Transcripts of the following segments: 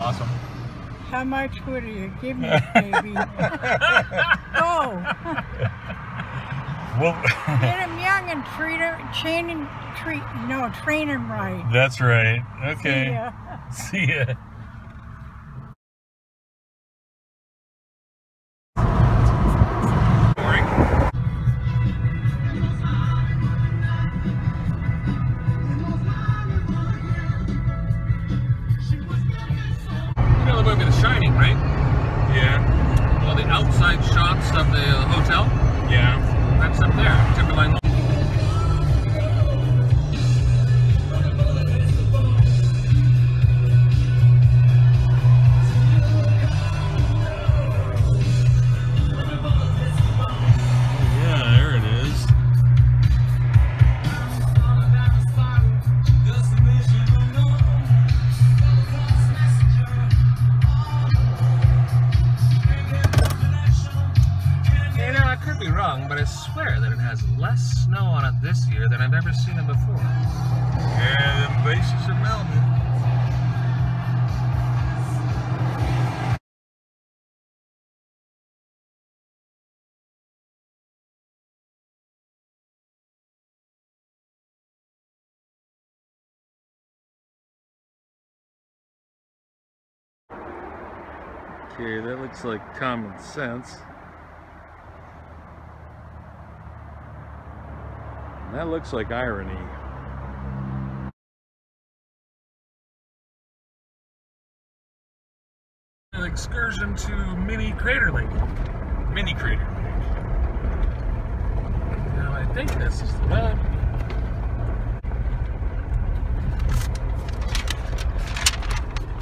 Awesome. How much would you give me, baby? Go. Well, Get him young and treat him, chain him, treat, no, train him right. that's right. Okay. See ya. See ya. Up there. Okay, that looks like common sense. And that looks like irony. An excursion to Mini Crater Lake. Mini crater. Now, I think this is the road.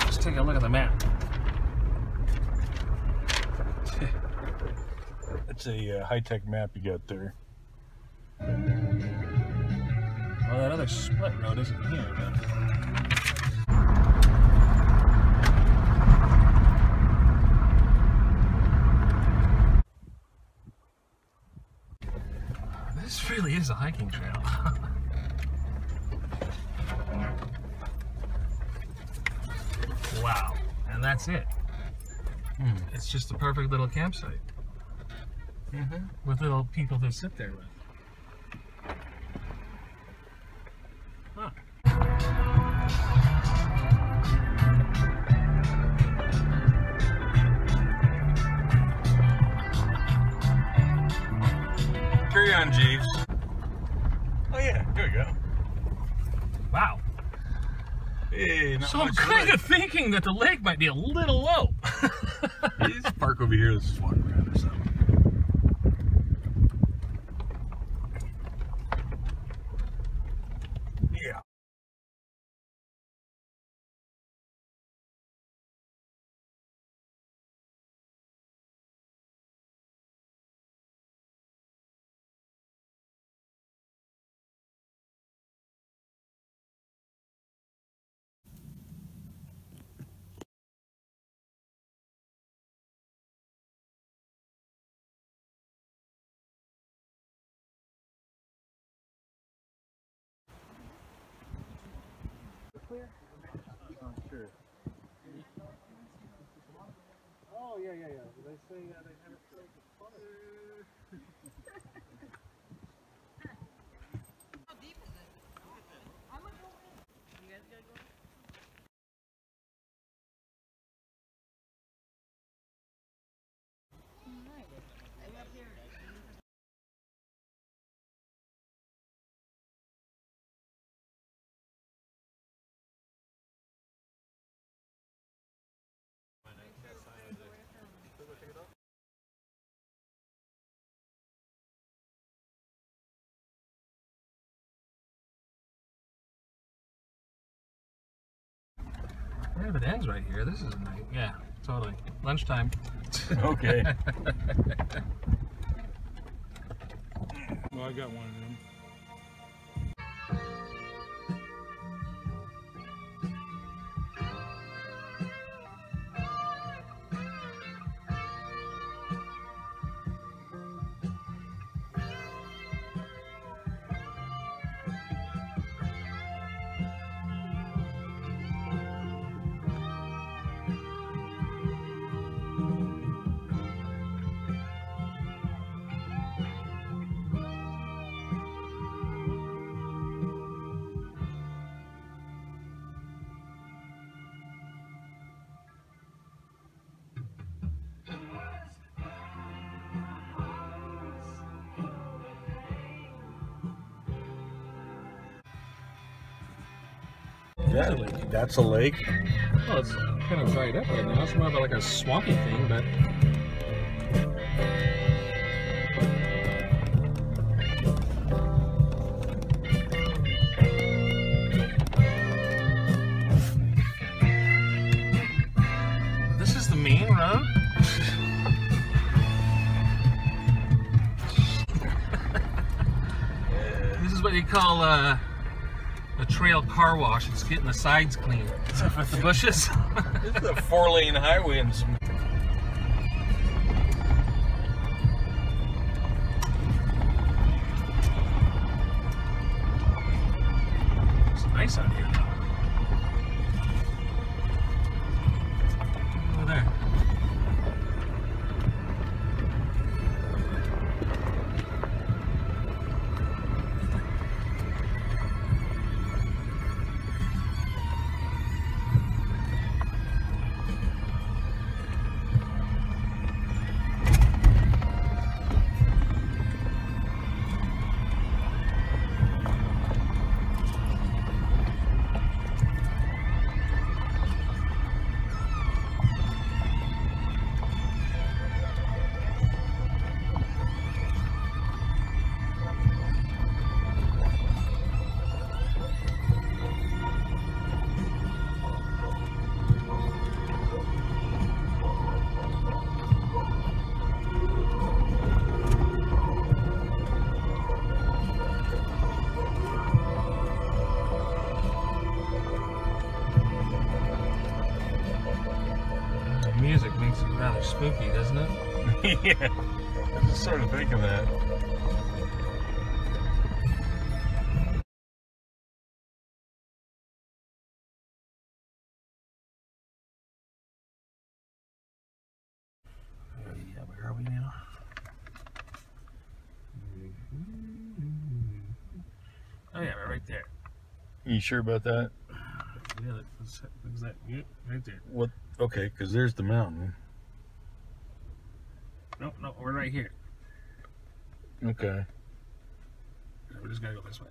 Let's take a look at the map. That's a uh, high-tech map you got there. Well, that other split road isn't here, but. This really is a hiking trail. wow. And that's it. It's just a perfect little campsite. Mm-hmm. With little people to sit there with. Huh. Carry on, Jeeves. Oh yeah, there we go. Wow. Hey, not So I'm kind of thinking that the lake might be a little low. Let's park over here. Let's just walk around or something. Yeah. Oh, yeah, yeah, yeah. Did they say uh, they have a if it ends right here, this is a night. Yeah, totally. Lunchtime. Okay. A lake. That's a lake. Well, it's kind of dried up right now. It's more of like a swampy thing, but this is the main road. this is what you call uh, a trail car wash. It's getting the sides clean the bushes. This is a four lane highway and some. It's nice out here. It rather spooky, doesn't it? yeah. I was sort of that. Where are we now? Mm-hmm. Oh yeah, right there. You sure about that? Yeah, that's, that. Yeah, right there. What? Okay, because there's the mountain. No, no, we're right here. Okay. We're just gonna go this way.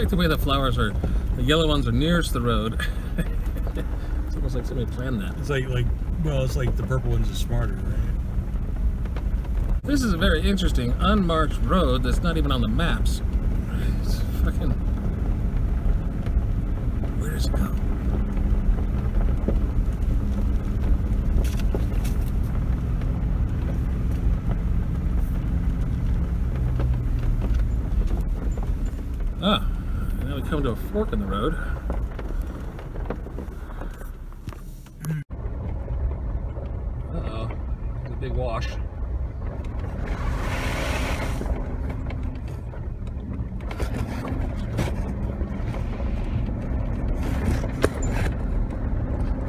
Like the way the flowers are. The yellow ones are nearest the road. it's almost like somebody planned that. It's like like well, it's like the purple ones are smarter, right? This is a very interesting unmarked road that's not even on the maps. It's fucking. Where does it go? Ah, we come to a fork in the road. Uh oh, it's a big wash.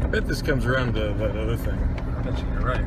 I bet this comes around to that other thing. I bet you you're right.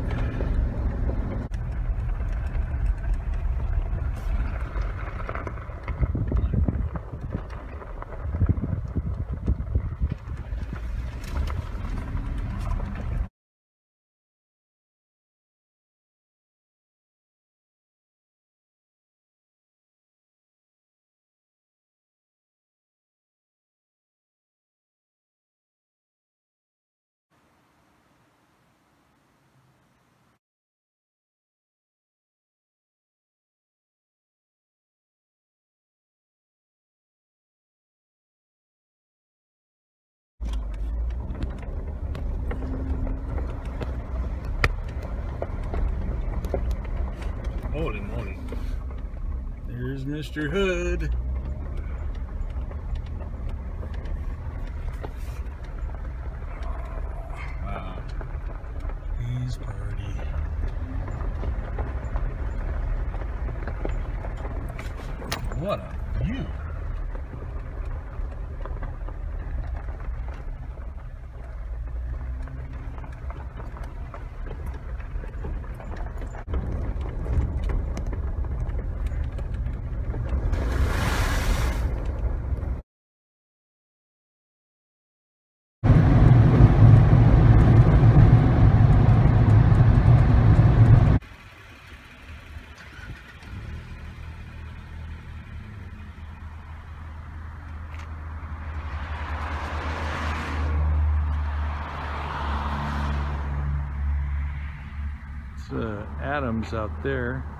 Holy moly. There's Mr. Hood. Wow. He's party. What a view. That's uh, Adams out there.